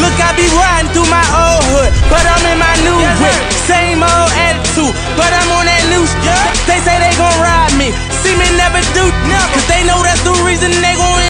Look, I be riding through my old hood, but I'm in my new whip. Same old attitude, but I'm on that new Yeah. They say they gon' ride me, see me never do, cause they know that.